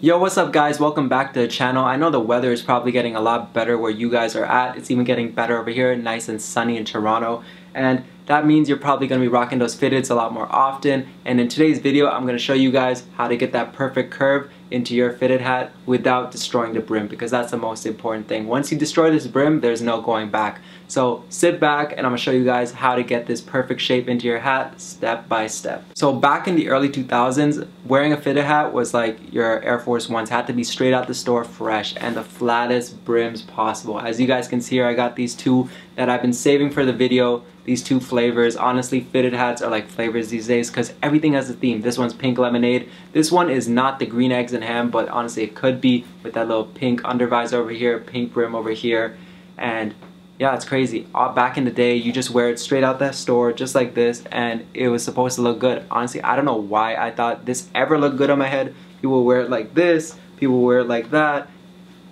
Yo, what's up guys? Welcome back to the channel. I know the weather is probably getting a lot better where you guys are at. It's even getting better over here, nice and sunny in Toronto. And that means you're probably going to be rocking those fitteds a lot more often. And in today's video, I'm going to show you guys how to get that perfect curve into your fitted hat without destroying the brim because that's the most important thing. Once you destroy this brim, there's no going back. So sit back and I'm gonna show you guys how to get this perfect shape into your hat step by step. So back in the early 2000s, wearing a fitted hat was like your Air Force Ones had to be straight out the store fresh and the flattest brims possible. As you guys can see here, I got these two that I've been saving for the video these two flavors. Honestly, fitted hats are like flavors these days because everything has a theme. This one's pink lemonade. This one is not the green eggs and ham, but honestly it could be with that little pink undervisor over here, pink brim over here. And yeah, it's crazy. Uh, back in the day, you just wear it straight out the store, just like this, and it was supposed to look good. Honestly, I don't know why I thought this ever looked good on my head. People wear it like this, people wear it like that.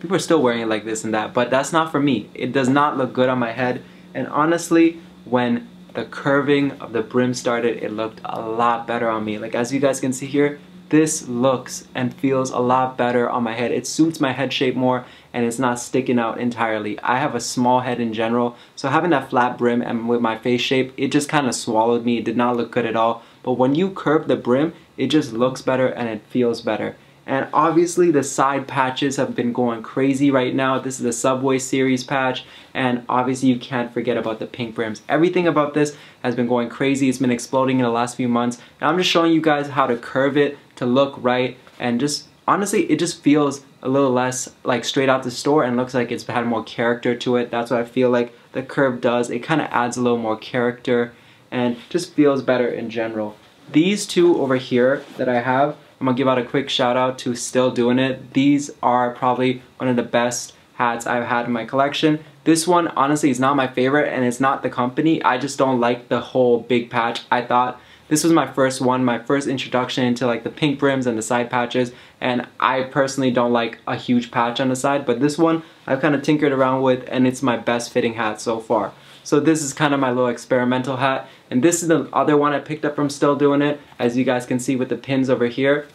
People are still wearing it like this and that, but that's not for me. It does not look good on my head. And honestly, when the curving of the brim started, it looked a lot better on me. Like as you guys can see here, this looks and feels a lot better on my head. It suits my head shape more and it's not sticking out entirely. I have a small head in general, so having that flat brim and with my face shape, it just kind of swallowed me. It did not look good at all. But when you curve the brim, it just looks better and it feels better. And obviously the side patches have been going crazy right now. This is the Subway Series patch. And obviously you can't forget about the pink brims. Everything about this has been going crazy. It's been exploding in the last few months. And I'm just showing you guys how to curve it to look right. And just honestly, it just feels a little less like straight out the store and looks like it's had more character to it. That's what I feel like the curve does. It kind of adds a little more character and just feels better in general. These two over here that I have I'm gonna give out a quick shout out to Still Doing It. These are probably one of the best hats I've had in my collection. This one honestly is not my favorite and it's not the company. I just don't like the whole big patch. I thought this was my first one, my first introduction into like the pink brims and the side patches and I personally don't like a huge patch on the side but this one I've kind of tinkered around with and it's my best fitting hat so far. So this is kind of my little experimental hat. And this is the other one I picked up from Still Doing It. As you guys can see with the pins over here.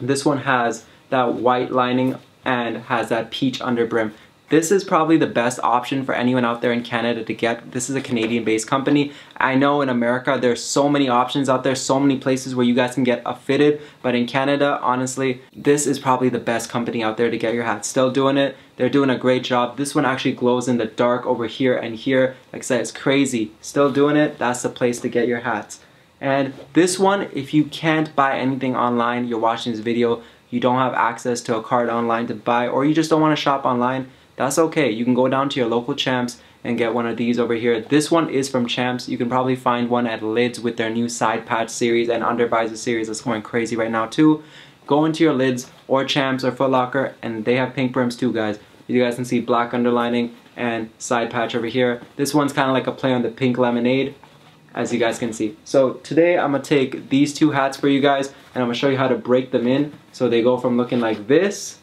This one has that white lining and has that peach under brim. This is probably the best option for anyone out there in Canada to get. This is a Canadian based company. I know in America there's so many options out there, so many places where you guys can get a fitted, but in Canada, honestly, this is probably the best company out there to get your hat. Still doing it. They're doing a great job. This one actually glows in the dark over here and here. Like I said, it's crazy. Still doing it. That's the place to get your hats. And this one, if you can't buy anything online, you're watching this video, you don't have access to a card online to buy, or you just don't want to shop online, that's okay. You can go down to your local Champs and get one of these over here. This one is from Champs. You can probably find one at Lids with their new side patch series and under undervisor series that's going crazy right now too. Go into your Lids or Champs or Foot Locker and they have pink brims too guys. You guys can see black underlining and side patch over here. This one's kind of like a play on the pink lemonade as you guys can see. So today I'm gonna take these two hats for you guys and I'm gonna show you how to break them in so they go from looking like this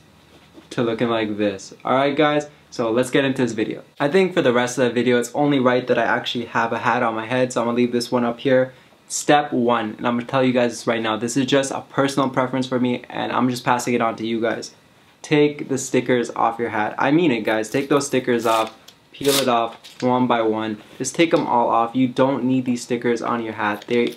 to looking like this. Alright guys, so let's get into this video. I think for the rest of the video, it's only right that I actually have a hat on my head, so I'm gonna leave this one up here. Step one, and I'm gonna tell you guys right now, this is just a personal preference for me, and I'm just passing it on to you guys. Take the stickers off your hat. I mean it guys, take those stickers off, peel it off one by one. Just take them all off. You don't need these stickers on your hat. They,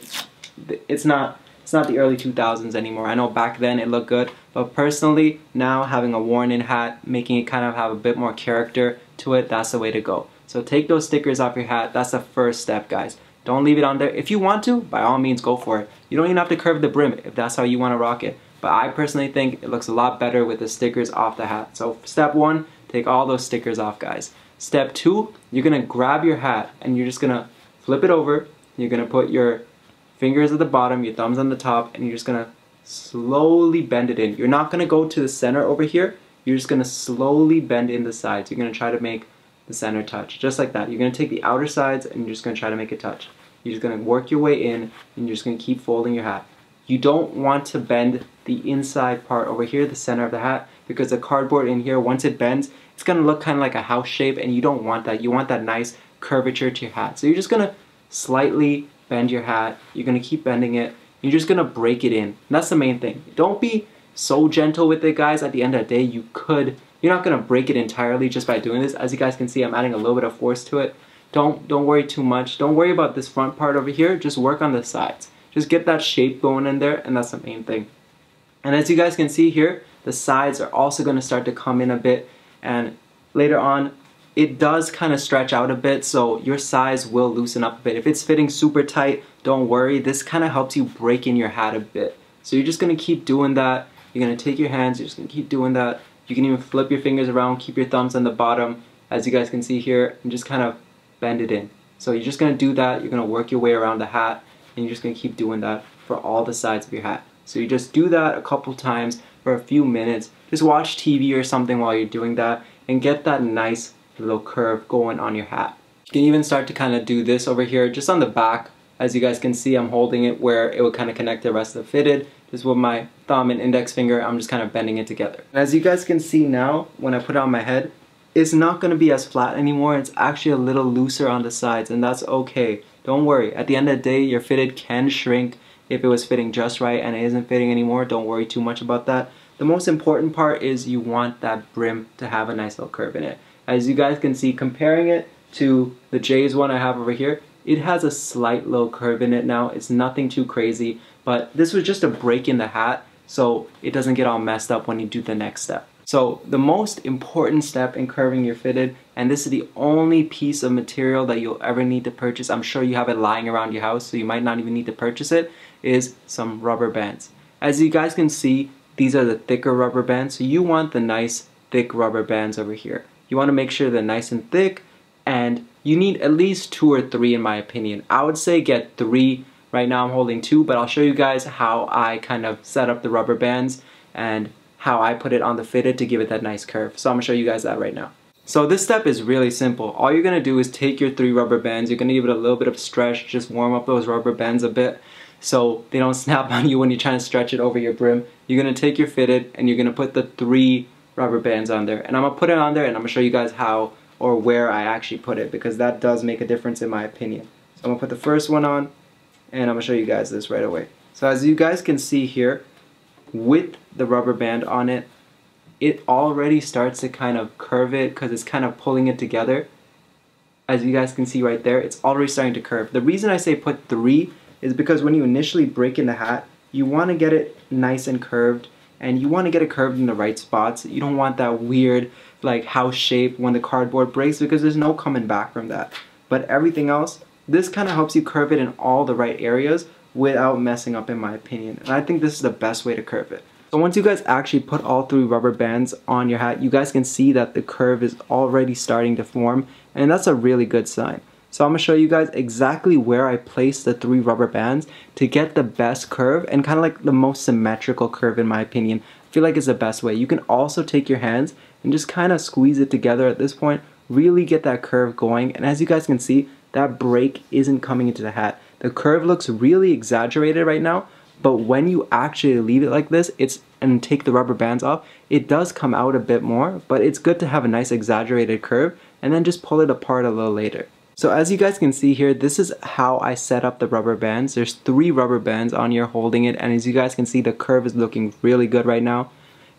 it's not it's not the early 2000s anymore. I know back then it looked good, but personally, now having a worn-in hat, making it kind of have a bit more character to it, that's the way to go. So take those stickers off your hat. That's the first step, guys. Don't leave it on there. If you want to, by all means, go for it. You don't even have to curve the brim if that's how you want to rock it. But I personally think it looks a lot better with the stickers off the hat. So step one, take all those stickers off, guys. Step two, you're going to grab your hat and you're just going to flip it over. You're going to put your fingers at the bottom, your thumbs on the top, and you're just gonna slowly bend it in. You're not gonna go to the center over here, you're just gonna slowly bend in the sides. You're gonna try to make the center touch, just like that. You're gonna take the outer sides and you're just gonna try to make it touch. You're just gonna work your way in and you're just gonna keep folding your hat. You don't want to bend the inside part over here, the center of the hat, because the cardboard in here, once it bends, it's gonna look kind of like a house shape and you don't want that. You want that nice curvature to your hat. So you're just gonna slightly bend your hat. You're gonna keep bending it. You're just gonna break it in. And that's the main thing. Don't be so gentle with it guys. At the end of the day, you could, you're not gonna break it entirely just by doing this. As you guys can see, I'm adding a little bit of force to it. Don't, don't worry too much. Don't worry about this front part over here. Just work on the sides. Just get that shape going in there and that's the main thing. And as you guys can see here, the sides are also gonna start to come in a bit and later on it does kind of stretch out a bit so your size will loosen up a bit. If it's fitting super tight, don't worry. This kind of helps you break in your hat a bit. So you're just going to keep doing that. You're going to take your hands, you're just going to keep doing that. You can even flip your fingers around, keep your thumbs on the bottom, as you guys can see here, and just kind of bend it in. So you're just going to do that, you're going to work your way around the hat, and you're just going to keep doing that for all the sides of your hat. So you just do that a couple times for a few minutes. Just watch TV or something while you're doing that, and get that nice little curve going on your hat. You can even start to kind of do this over here, just on the back. As you guys can see, I'm holding it where it will kind of connect the rest of the fitted. Just with my thumb and index finger, I'm just kind of bending it together. As you guys can see now, when I put it on my head, it's not going to be as flat anymore. It's actually a little looser on the sides, and that's okay. Don't worry. At the end of the day, your fitted can shrink if it was fitting just right and it isn't fitting anymore. Don't worry too much about that. The most important part is you want that brim to have a nice little curve in it. As you guys can see, comparing it to the Jays one I have over here, it has a slight little curve in it now. It's nothing too crazy, but this was just a break in the hat so it doesn't get all messed up when you do the next step. So the most important step in curving your fitted, and this is the only piece of material that you'll ever need to purchase, I'm sure you have it lying around your house so you might not even need to purchase it, is some rubber bands. As you guys can see, these are the thicker rubber bands, so you want the nice thick rubber bands over here. You want to make sure they're nice and thick, and you need at least two or three in my opinion. I would say get three. Right now I'm holding two, but I'll show you guys how I kind of set up the rubber bands and how I put it on the fitted to give it that nice curve. So I'm gonna show you guys that right now. So this step is really simple. All you're gonna do is take your three rubber bands, you're gonna give it a little bit of stretch, just warm up those rubber bands a bit so they don't snap on you when you're trying to stretch it over your brim. You're gonna take your fitted and you're gonna put the three rubber bands on there. And I'm gonna put it on there and I'm gonna show you guys how or where I actually put it because that does make a difference in my opinion. So I'm gonna put the first one on and I'm gonna show you guys this right away. So as you guys can see here, with the rubber band on it, it already starts to kind of curve it because it's kind of pulling it together. As you guys can see right there, it's already starting to curve. The reason I say put three is because when you initially break in the hat, you want to get it nice and curved and you want to get it curved in the right spots. You don't want that weird like house shape when the cardboard breaks because there's no coming back from that. But everything else, this kind of helps you curve it in all the right areas without messing up in my opinion. And I think this is the best way to curve it. So once you guys actually put all three rubber bands on your hat, you guys can see that the curve is already starting to form and that's a really good sign. So I'm to show you guys exactly where I place the three rubber bands to get the best curve and kind of like the most symmetrical curve in my opinion. I feel like it's the best way. You can also take your hands and just kind of squeeze it together at this point, really get that curve going. And as you guys can see, that break isn't coming into the hat. The curve looks really exaggerated right now, but when you actually leave it like this, it's and take the rubber bands off, it does come out a bit more, but it's good to have a nice exaggerated curve and then just pull it apart a little later. So as you guys can see here, this is how I set up the rubber bands. There's three rubber bands on here holding it, and as you guys can see, the curve is looking really good right now.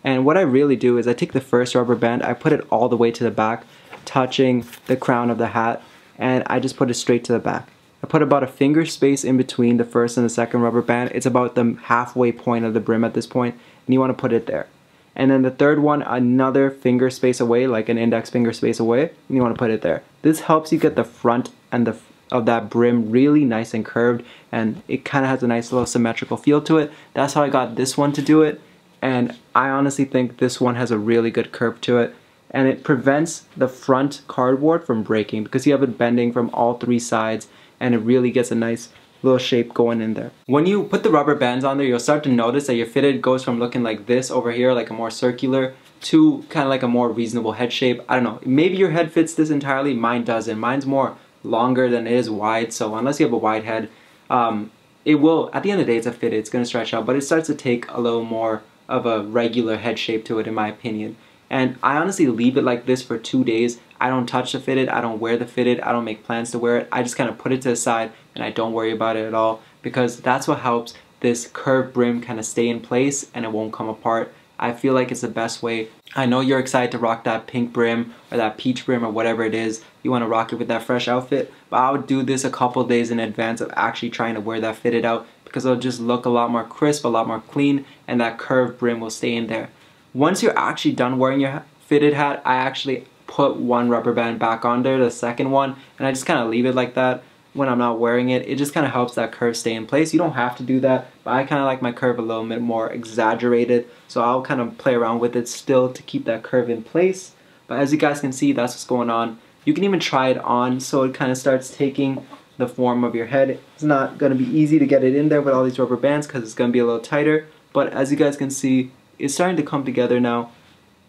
And what I really do is I take the first rubber band, I put it all the way to the back, touching the crown of the hat, and I just put it straight to the back. I put about a finger space in between the first and the second rubber band. It's about the halfway point of the brim at this point, and you want to put it there. And then the third one, another finger space away, like an index finger space away, and you want to put it there. This helps you get the front and the of that brim really nice and curved, and it kind of has a nice little symmetrical feel to it. That's how I got this one to do it, and I honestly think this one has a really good curve to it, and it prevents the front cardboard from breaking because you have it bending from all three sides, and it really gets a nice little shape going in there. When you put the rubber bands on there, you'll start to notice that your fitted goes from looking like this over here, like a more circular, to kind of like a more reasonable head shape. I don't know, maybe your head fits this entirely, mine doesn't. Mine's more longer than it is wide, so unless you have a wide head, um, it will, at the end of the day, it's a fitted, it's gonna stretch out, but it starts to take a little more of a regular head shape to it in my opinion. And I honestly leave it like this for two days. I don't touch the fitted, I don't wear the fitted, I don't make plans to wear it. I just kind of put it to the side and I don't worry about it at all because that's what helps this curved brim kind of stay in place and it won't come apart. I feel like it's the best way. I know you're excited to rock that pink brim or that peach brim or whatever it is. You want to rock it with that fresh outfit. But I would do this a couple days in advance of actually trying to wear that fitted out because it'll just look a lot more crisp, a lot more clean, and that curved brim will stay in there. Once you're actually done wearing your fitted hat, I actually put one rubber band back on there, the second one, and I just kind of leave it like that when I'm not wearing it. It just kind of helps that curve stay in place. You don't have to do that, but I kind of like my curve a little bit more exaggerated. So I'll kind of play around with it still to keep that curve in place. But as you guys can see, that's what's going on. You can even try it on so it kind of starts taking the form of your head. It's not going to be easy to get it in there with all these rubber bands because it's going to be a little tighter. But as you guys can see, it's starting to come together now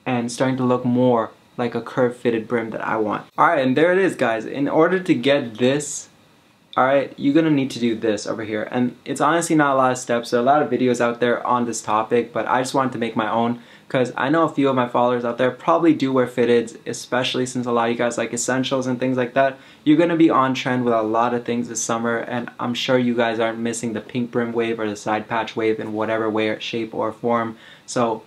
and starting to look more like a curve fitted brim that I want. Alright, and there it is guys. In order to get this Alright, you're gonna need to do this over here. And it's honestly not a lot of steps. There are a lot of videos out there on this topic, but I just wanted to make my own because I know a few of my followers out there probably do wear fitteds, especially since a lot of you guys like essentials and things like that. You're gonna be on trend with a lot of things this summer, and I'm sure you guys aren't missing the pink brim wave or the side patch wave in whatever way, shape, or form. So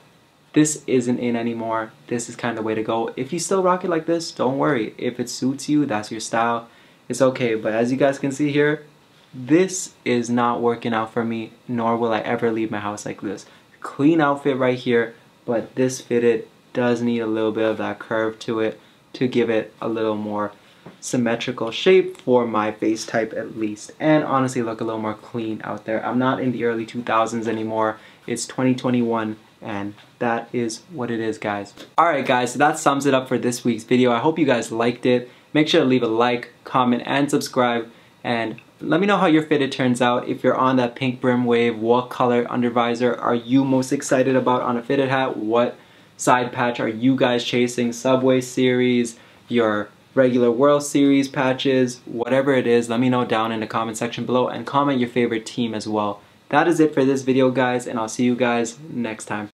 this isn't in anymore. This is kind of the way to go. If you still rock it like this, don't worry. If it suits you, that's your style it's okay. But as you guys can see here, this is not working out for me, nor will I ever leave my house like this. Clean outfit right here, but this fitted does need a little bit of that curve to it to give it a little more symmetrical shape for my face type at least and honestly look a little more clean out there i'm not in the early 2000s anymore it's 2021 and that is what it is guys alright guys so that sums it up for this week's video i hope you guys liked it Make sure to leave a like, comment, and subscribe. And let me know how your fitted turns out. If you're on that pink brim wave, what color undervisor are you most excited about on a fitted hat? What side patch are you guys chasing? Subway series, your regular World Series patches, whatever it is, let me know down in the comment section below and comment your favorite team as well. That is it for this video guys and I'll see you guys next time.